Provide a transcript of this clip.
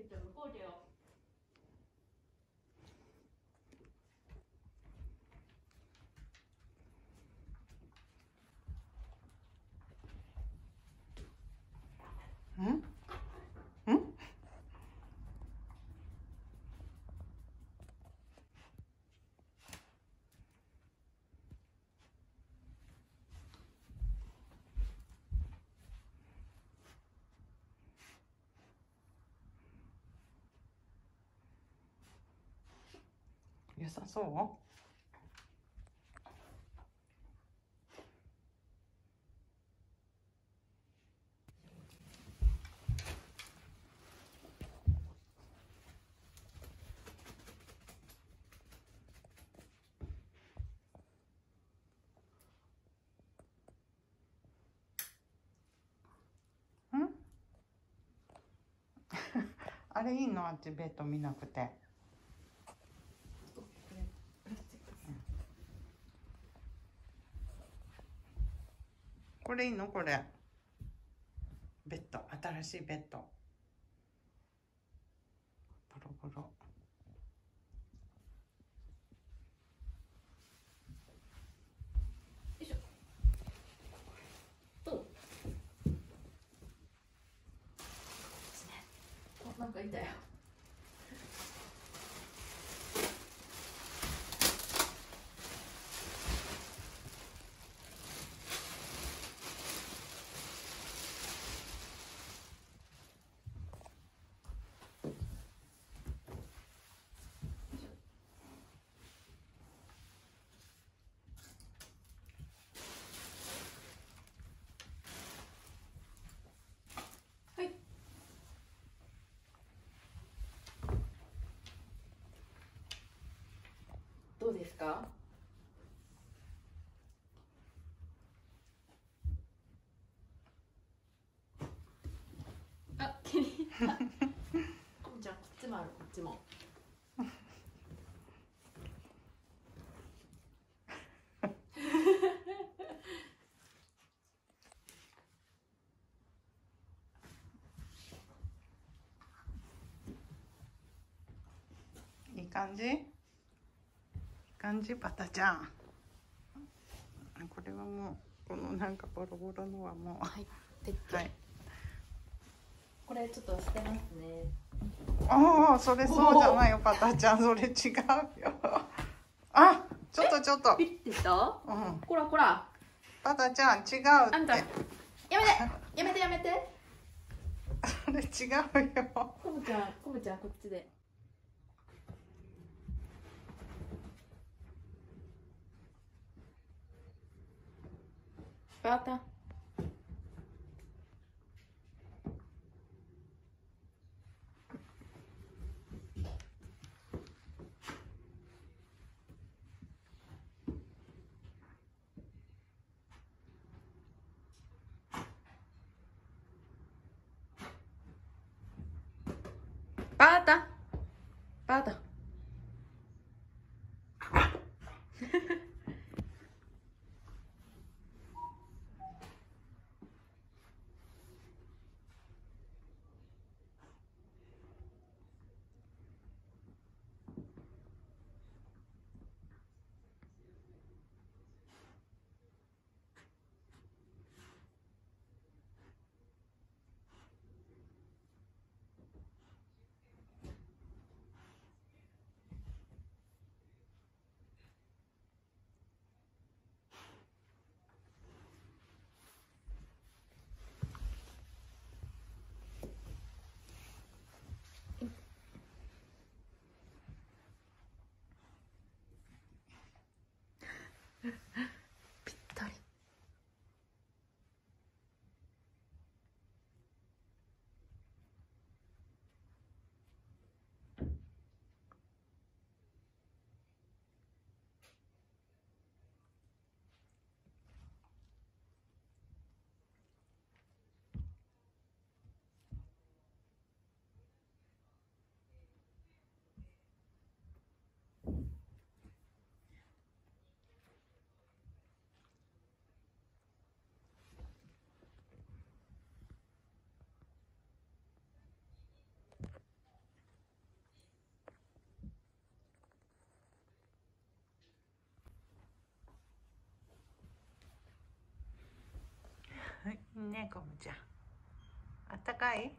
って言ってうで。良さそう？あれいいの？あっちベッド見なくて。これいいの？これ。ベッド、新しいベッド。ボロボロ。なんかいたよか？あ、気に入ったこむちゃん、こっちもある、こっちも。いい感じ？感じパタちゃん。これはもうこのなんかボロボロのはもはい、はい。これちょっと捨てますね。ああそれそうじゃないよパタちゃん。それ違うよ。あちょっとちょっと。ピッてした？うん。こらこら。パタちゃん違うあんたやめてやめてやめて。それ違うよ。こむちゃん、こむちゃんこっちでバータねコムちゃん。あったかい？